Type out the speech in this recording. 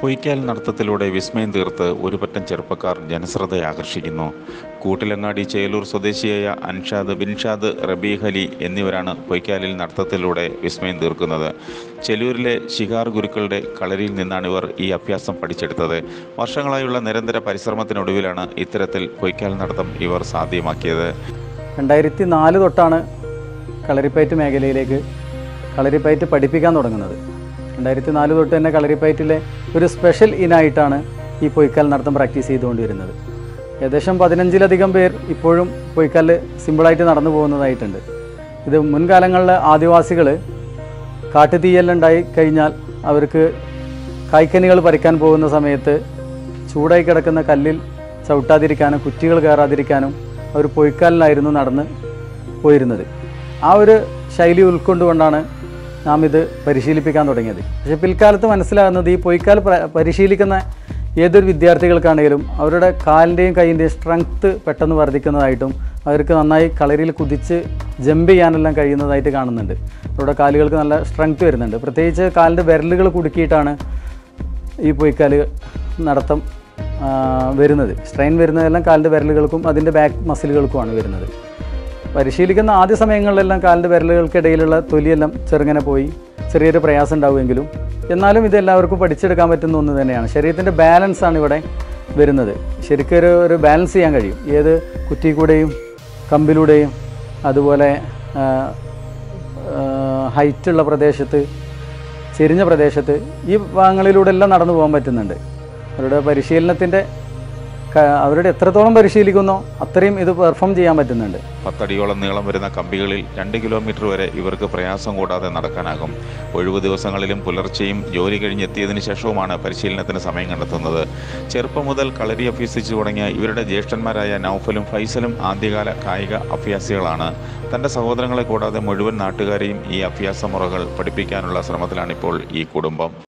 പൊയ്ക്കാൽ നടത്തത്തിലൂടെ വിസ്മയം തീർത്ത് ഒരു പറ്റം ചെറുപ്പക്കാർ ജനശ്രദ്ധ ആകർഷിക്കുന്നു. കൂട്ടിലങ്ങാടി ചേലൂർ സ്വദേശിയായ അൻഷാദ് ബിൻഷാദ് റബീഹലി എന്നിവരാണ് പൊയ്ക്കാലിൽ നടത്തത്തിലൂടെ വിസ്മയം തീർക്കുന്നത്. ചെലൂരിലെ ശിഖാർ ഗുരുക്കളുടെ കളരിയിൽ നിന്നാണ് ഇവർ ഈ അഭ്യാസം പഠിച്ചെടുത്തത്. വർഷങ്ങളായുള്ള നിരന്തര പരിശ്രമത്തിനൊടുവിലാണ് ഇത്തരത്തിൽ പൊയ്ക്കാൽ നടത്തം ഇവർ സാധ്യമാക്കിയത്. രണ്ടായിരത്തി നാല് തൊട്ടാണ് കളരിപ്പയറ്റ് മേഖലയിലേക്ക് കളരിപ്പയറ്റ് പഠിപ്പിക്കാൻ തുടങ്ങുന്നത്. രണ്ടായിരത്തി നാല് തൊട്ട് തന്നെ കളരിപ്പയറ്റിലെ ഒരു സ്പെഷ്യൽ ഇനായിട്ടാണ് ഈ പൊയ്ക്കാൽ നടത്തം പ്രാക്ടീസ് ചെയ്തുകൊണ്ടിരുന്നത്. ഏകദേശം പതിനഞ്ചിലധികം പേർ ഇപ്പോഴും പൊയ്ക്കാൽ സിമ്പിളായിട്ട് നടന്നു പോകുന്നതായിട്ടുണ്ട്. ഇത് മുൻകാലങ്ങളിൽ ആദിവാസികൾ കാട്ടുതീയെല്ലാം ഉണ്ടായി കഴിഞ്ഞാൽ അവർക്ക് കായ്ക്കനികൾ പറിക്കാൻ പോകുന്ന സമയത്ത് ചൂടായി കിടക്കുന്ന കല്ലിൽ ചവിട്ടാതിരിക്കാനും കുറ്റികൾ കയറാതിരിക്കാനും അവർ പൊയ്ക്കാലിലായിരുന്നു നടന്ന് പോയിരുന്നത്. ആ ഒരു ശൈലി ഉൾക്കൊണ്ടുകൊണ്ടാണ് നാം ഇത് പരിശീലിപ്പിക്കാൻ തുടങ്ങിയത്. പക്ഷേ പിൽക്കാലത്ത് മനസ്സിലാകുന്നത് ഈ പൊയ്ക്കാൽ പ്ര- പരിശീലിക്കുന്ന ഏതൊരു വിദ്യാർത്ഥികൾക്കാണെങ്കിലും അവരുടെ കാലിന്റെയും കൈയിന്റെയും സ്ട്രെങ്ത്ത് പെട്ടെന്ന് വർദ്ധിക്കുന്നതായിട്ടും അവർക്ക് നന്നായി കളരിയിൽ കുതിച്ച് ജമ്പ് ചെയ്യാനെല്ലാം കഴിയുന്നതായിട്ട് കാണുന്നുണ്ട്. അവരുടെ കാലുകൾക്ക് നല്ല സ്ട്രെങ്ത്ത് വരുന്നുണ്ട്. പ്രത്യേകിച്ച് കാലിന്റെ വിരലുകൾ കുടുക്കിയിട്ടാണ് ഈ പൊയ്ക്കാൽ നടത്തം വരുന്നത്. സ്ട്രെയിൻ വരുന്നതെല്ലാം കാലിന്റെ വിരലുകൾക്കും അതിന്റെ ബാക്ക് മസിലുകൾക്കുമാണ് വരുന്നത്. പരിശീലിക്കുന്ന ആദ്യ സമയങ്ങളിലെല്ലാം കാലിന്റെ വിരലുകൾക്കിടയിലുള്ള തൊലിയെല്ലാം ചെറുങ്ങനെ പോയി. ചെറിയൊരു പ്രയാസം ഉണ്ടാവുമെങ്കിലും. എന്നാലും ഇത് എല്ലാവർക്കും പഠിച്ചെടുക്കാൻ പറ്റുന്ന ഒന്ന് തന്നെയാണ്. ശരീരത്തിന്റെ ബാലൻസ് ആണ് ഇവിടെ വരുന്നത്. ശരിക്കും ഒരു ഒരു ബാലൻസ് ചെയ്യാൻ കഴിയും. ഏത് കുറ്റി കൂടെയും കമ്പിലൂടെയും അതുപോലെ ഹൈറ്റുള്ള പ്രദേശത്ത് ചെരിഞ്ഞ പ്രദേശത്ത് ഈ ഭാഗങ്ങളിലൂടെ എല്ലാം നടന്നു പോകാൻ പറ്റുന്നുണ്ട്. അവരുടെ പരിശീലനത്തിന്റെ അവരുടെ എത്രത്തോളം പരിശീലിക്കുന്നോ അത്രയും ഇത് പെർഫോം ചെയ്യാൻ പറ്റുന്നുണ്ട്. പത്തടിയോളം നീളം വരുന്ന കമ്പികളിൽ രണ്ട് കിലോമീറ്റർ വരെ ഇവർക്ക് പ്രയാസം കൂടാതെ നടക്കാനാകും. ഒഴിവ് ദിവസങ്ങളിലും പുലർച്ചെയും ജോലി കഴിഞ്ഞെത്തിയതിനു ശേഷവുമാണ് പരിശീലനത്തിന് സമയം കണ്ടെത്തുന്നത്. ചെറുപ്പം മുതൽ കളരി അഭ്യസിച്ചു തുടങ്ങിയ ഇവരുടെ ജ്യേഷ്ഠന്മാരായ നൌഫലും ഫൈസലും ആദ്യകാല കായിക അഭ്യാസികളാണ്. തന്റെ സഹോദരങ്ങളെ കൂടാതെ മുഴുവൻ നാട്ടുകാരെയും ഈ അഭ്യാസ മുറകൾ പഠിപ്പിക്കാനുള്ള ശ്രമത്തിലാണിപ്പോൾ ഈ കുടുംബം.